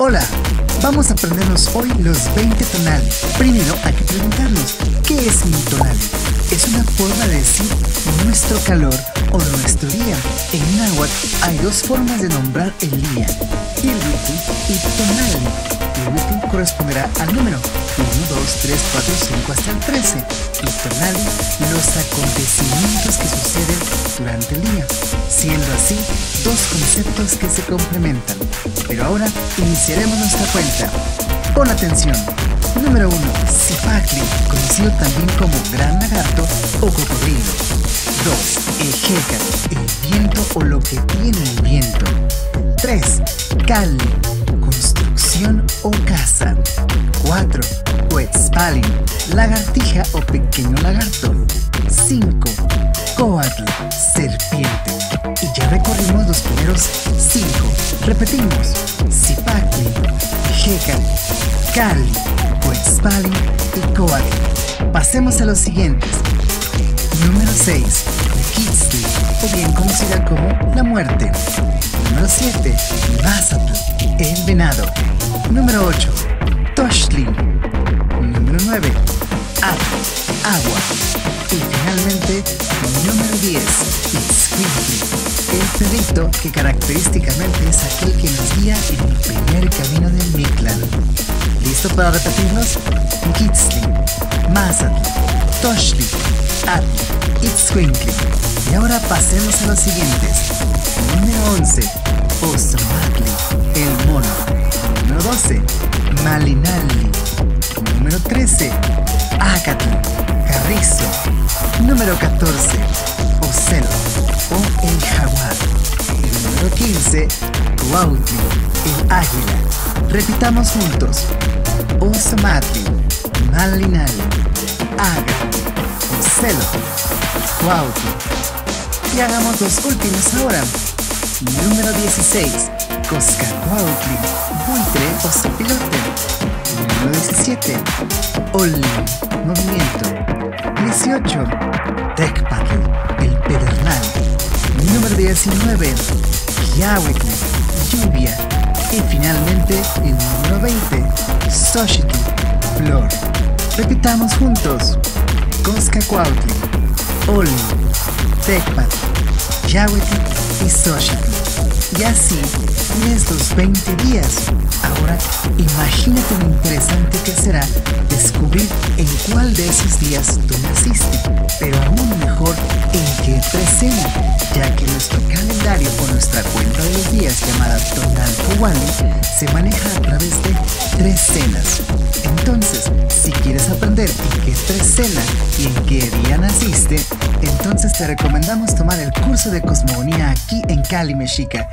Hola, vamos a aprendernos hoy los 20 tonales. Primero hay que preguntarnos, ¿qué es mi tonal? Es una forma de decir nuestro calor o nuestro día. En náhuatl hay dos formas de nombrar el día, Ilwitl y tonal. Ilwitl corresponderá al número 1, 2, 3, 4, 5 hasta el 13 y tonal los acontecimientos que suceden durante el día, siendo así dos conceptos que se complementan. Pero ahora iniciaremos nuestra cuenta. Pon atención. Número 1. Zipacli, conocido también como gran lagarto o cocodrilo. 2. Ejeca, el viento o lo que tiene el viento. 3. Cali, construcción o casa. 4. Huetzpalin, lagartija o pequeño lagarto. 5. Coatl, serpiente. Los primeros 5. Repetimos. Zipacli, Ejeca, Cali, Huetzpalin y Coatl. Pasemos a los siguientes. Número 6. Kitzli, o bien conocida como la muerte. Número 7. Mazatl, el venado. Número 8. Toshtlin. Número 9. At, agua. Y finalmente, número 10. Que característicamente es aquel que nos guía en el primer camino del Mictlán. ¿Listo para repetirlos? Kitzli, Mazatl, Toshli, At, Itzcuintli. Y ahora pasemos a los siguientes. Número 11. Ozomatli, el mono. Número 12. Malinalli. Número 13. Acatl, carrizo. Número 14. Ocelo 15. Cuautli, el águila. Repitamos juntos. Ozomatli, Malinalli, Acatl, Ocelo, Cuautli. Y hagamos los últimos ahora. Número 16. Coscacuautli, buitre o sopilote. Número 17. Olli, movimiento. 18. Tecpatl, el pedernal. Número 19. Yahuitl, lluvia. Y finalmente el número 20. Xochitl, flor. Repitamos juntos. Coscacuautli, Olli, Tecpatl, Yahuitl y Xochitl. Y así tienes los 20 días. Ahora imagínate lo interesante que será descubrir en cuál de esos días tú naciste, pero aún mejor en qué trecena, ya que nuestro calendario o llamada Tonal Kowali se maneja a través de tres cenas. Entonces, si quieres aprender en qué trecena y en qué día naciste, entonces te recomendamos tomar el curso de cosmogonía aquí en Cali, Mexica.